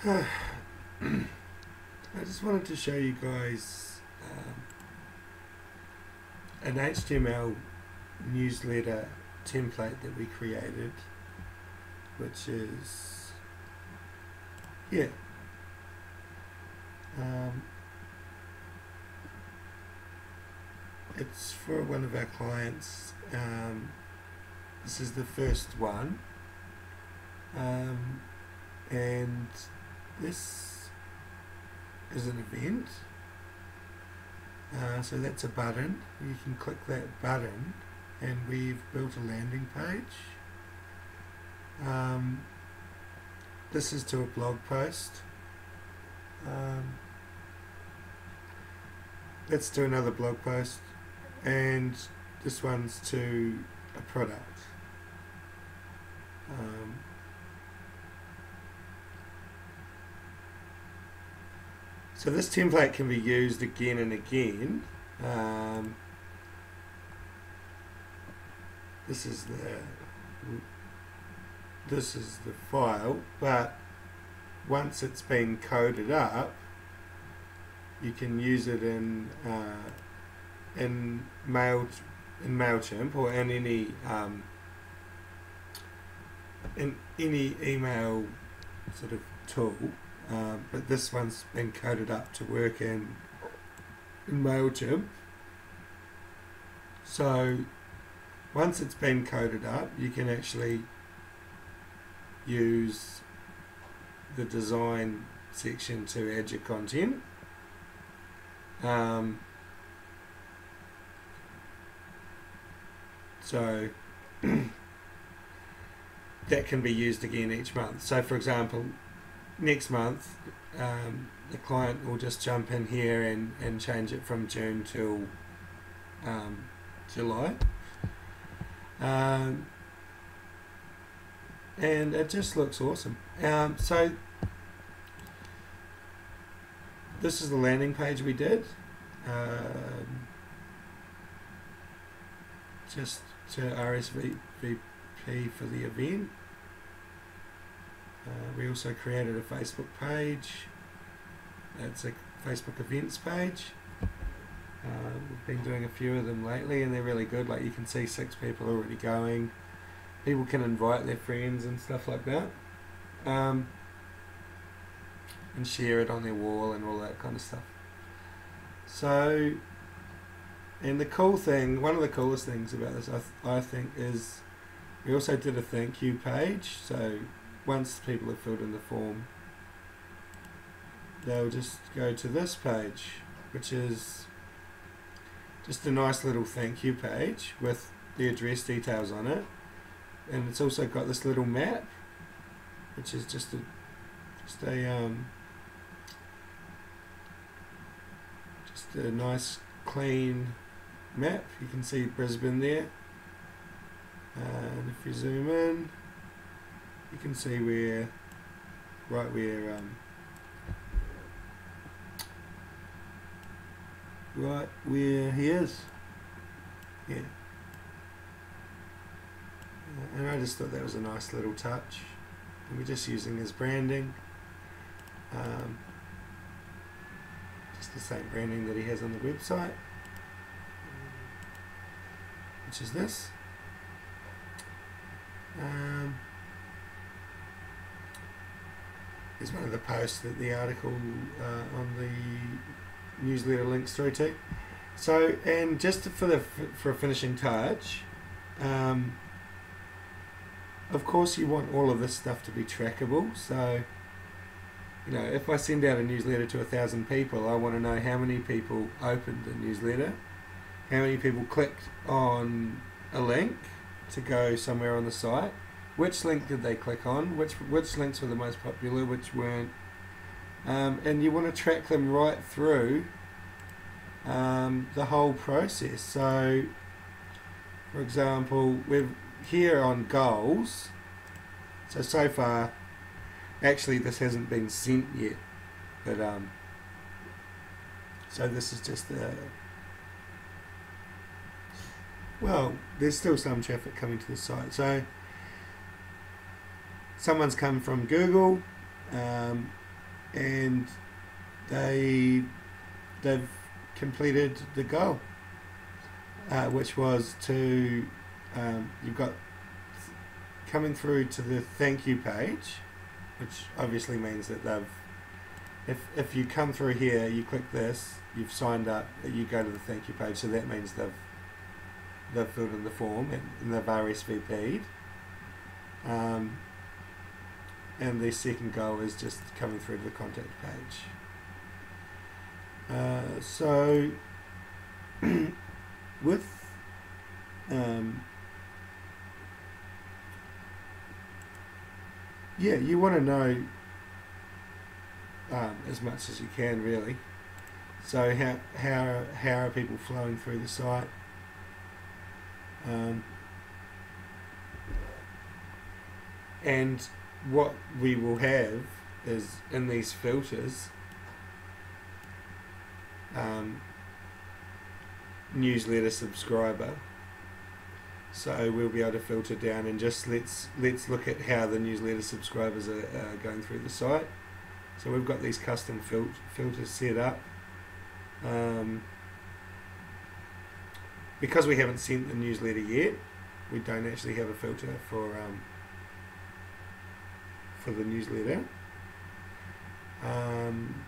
I just wanted to show you guys um, an HTML newsletter template that we created, which is here. Um, it's for one of our clients. Um, this is the first one. Um, and this is an event. Uh, so that's a button. You can click that button and we've built a landing page. Um, this is to a blog post. Um, let's do another blog post and this one's to a product. Um, So this template can be used again and again. Um, this is the this is the file, but once it's been coded up, you can use it in uh, in Mail in Mailchimp or in any um, in any email sort of tool. Um, but this one's been coded up to work in, in MailChimp. So once it's been coded up, you can actually use the design section to add your content. Um, so that can be used again each month. So for example, next month, um, the client will just jump in here and, and change it from June till um, July. Um, and it just looks awesome. Um, so this is the landing page we did. Um, just to RSVP for the event. Uh, we also created a Facebook page. It's a Facebook events page. Uh, we've been doing a few of them lately and they're really good. Like you can see six people already going. People can invite their friends and stuff like that. Um, and share it on their wall and all that kind of stuff. So, and the cool thing, one of the coolest things about this, I, th- I think, is we also did a thank you page. So once people have filled in the form, they'll just go to this page, which is just a nice little thank you page with the address details on it. And it's also got this little map, which is just a just a um, just a nice clean map. You can see Brisbane there. And if you zoom in, you can see where, right where, um, right where he is. Yeah. And I just thought that was a nice little touch. And we're just using his branding. Um, just the same branding that he has on the website. Which is this. Um, is one of the posts that the article uh, on the newsletter links through to. So, and just for the for a finishing touch, um, of course, you want all of this stuff to be trackable. So, you know, if I send out a newsletter to a thousand people, I want to know how many people opened the newsletter, how many people clicked on a link to go somewhere on the site, which link did they click on, which which links were the most popular, which weren't, um, and you want to track them right through um, the whole process. So, for example, we're here on goals. So so far, actually, this hasn't been sent yet, but um, so this is just the well, there's still some traffic coming to the site. So someone's come from Google, um, and they they've completed the goal, uh, which was to um, you've got coming through to the thank you page, which obviously means that they've if if you come through here, you click this, you've signed up, you go to the thank you page, so that means they've they've filled in the form and, and they've RSVP'd. Um, and the second goal is just coming through to the contact page. Uh, so with um, yeah, you want to know um, as much as you can, really. So how how how are people flowing through the site? Um, and what we will have is in these filters um, newsletter subscriber. So we'll be able to filter down and just let's let's look at how the newsletter subscribers are, going through the site. So we've got these custom fil- filters set up. Um, because we haven't sent the newsletter yet we don't actually have a filter for um, for the newsletter. Um,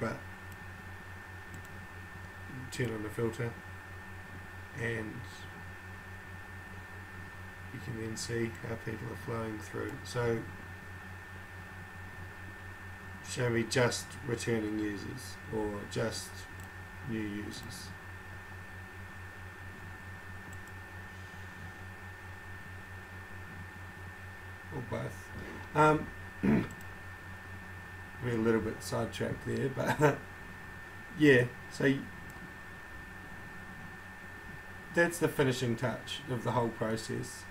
but turn on the filter and you can then see how people are flowing through. So show me just returning users or just new users. Or both. Um, we're a little bit sidetracked there, but yeah, so that's the finishing touch of the whole process,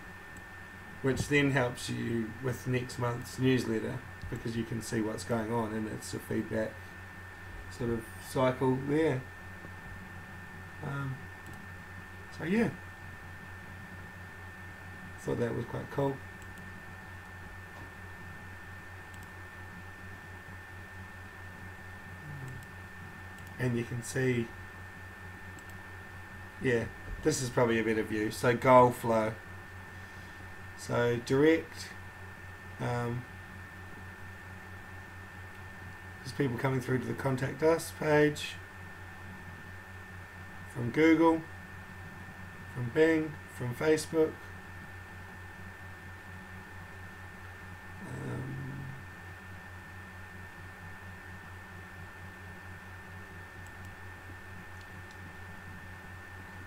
which then helps you with next month's newsletter because you can see what's going on and it's a feedback sort of cycle there. Um, so yeah, thought that was quite cool. And you can see yeah this is probably a better view. So goal flow. So direct um, there's people coming through to the contact us page. From Google from Bing from Facebook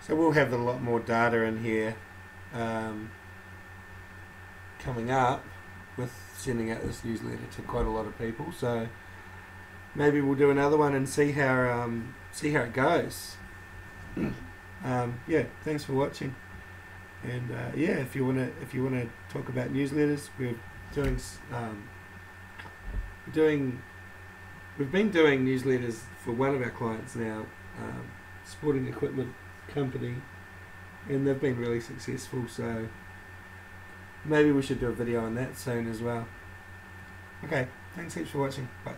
So we'll have a lot more data in here um, coming up with sending out this newsletter to quite a lot of people. So maybe we'll do another one and see how um, see how it goes. um, yeah, thanks for watching. And uh, yeah, if you wanna if you wanna talk about newsletters, we're doing um, doing we've been doing newsletters for one of our clients now, um, sporting equipment company and they've been really successful so maybe we should do a video on that soon as well. Okay thanks heaps for watching. Bye